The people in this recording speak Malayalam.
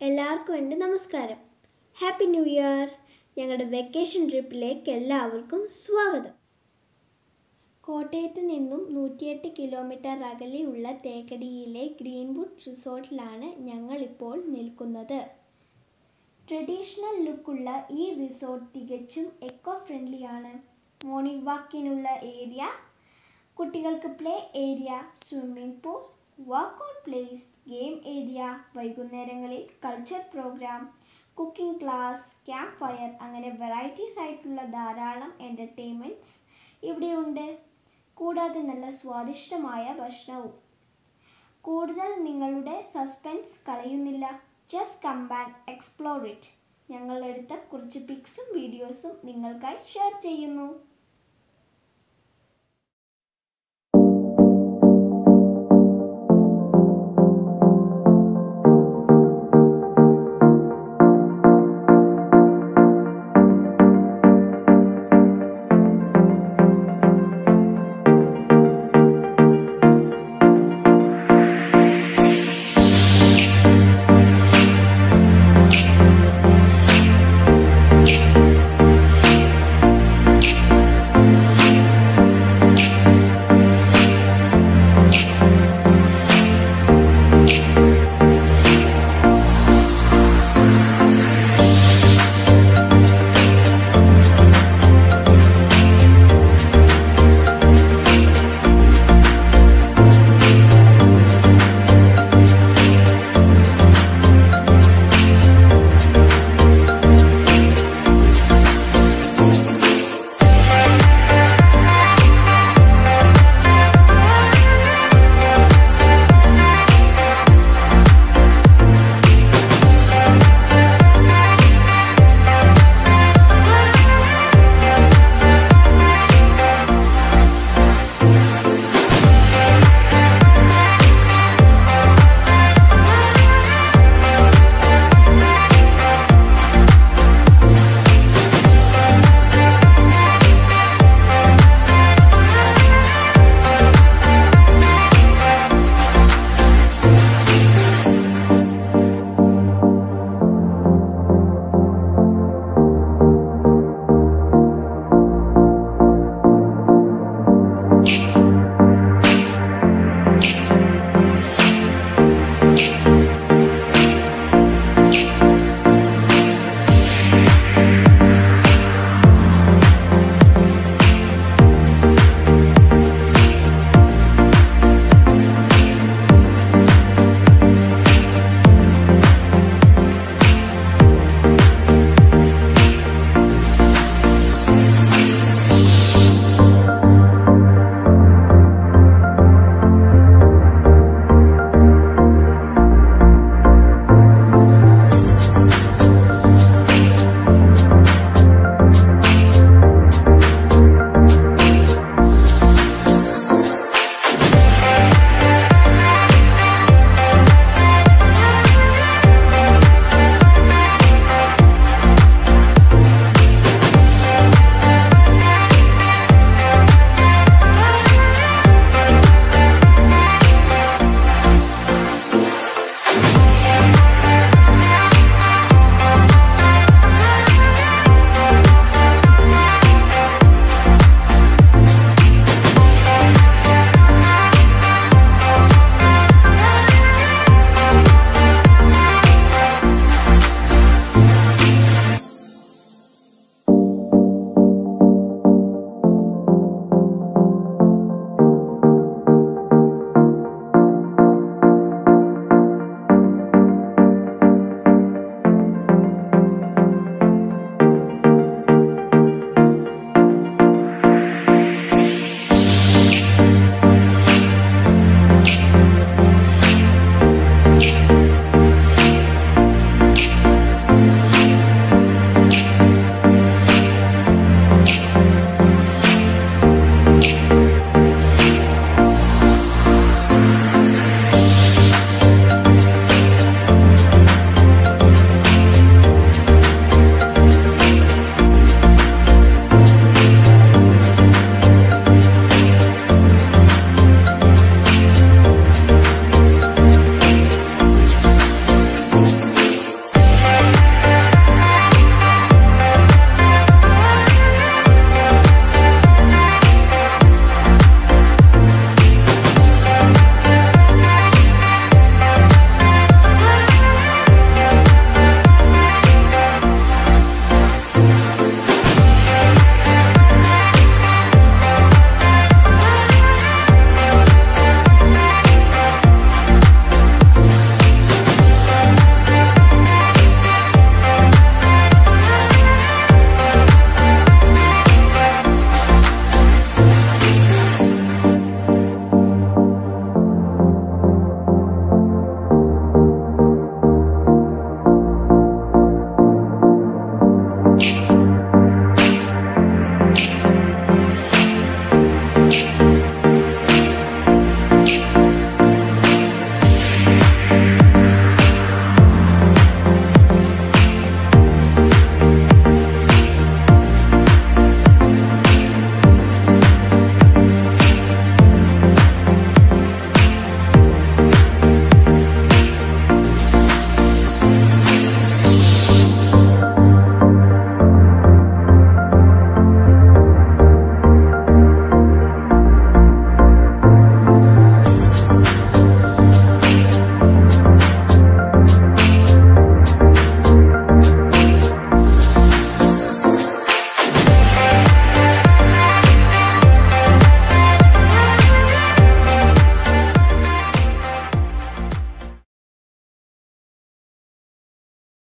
എല്ലാവർക്കും എന്റെ നമസ്കാരം. ഹാപ്പി ന്യൂ ഇയർ ഞങ്ങളുടെ വെക്കേഷൻ ട്രിപ്പിലേക്ക് എല്ലാവർക്കും സ്വാഗതം. കോട്ടയത്ത് നിന്നും നൂറ്റിയെട്ട് കിലോമീറ്റർ അകലെയുള്ള തേക്കടിയിലെ ഗ്രീൻവുഡ് റിസോർട്ടിലാണ് ഞങ്ങളിപ്പോൾ നിൽക്കുന്നത്. ട്രഡീഷണൽ ലുക്കുള്ള ഈ റിസോർട്ട് തികച്ചും എക്കോ ഫ്രണ്ട്ലിയാണ് മോർണിംഗ് വാക്കിനുള്ള ഏരിയ കുട്ടികൾക്ക് play area swimming pool workout place game area വൈകുന്നേരങ്ങളിൽ culture programme cooking class camp fire അങ്ങനെ വെറൈറ്റീസ് ആയിട്ടുള്ള ധാരാളം എന്റർടൈൻമെന്റ്സ് ഇവിടെയുണ്ട്. കൂടാതെ നല്ല സ്വാദിഷ്ടമായ ഭക്ഷണവും. കൂടുതൽ നിങ്ങളുടെ സസ്പെൻസ് കളയുന്നില്ല. Just come back explore it ഞങ്ങളെടുത്ത കുറച്ച് പിക്സും വീഡിയോസും നിങ്ങൾക്കായി ഷെയർ ചെയ്യുന്നു.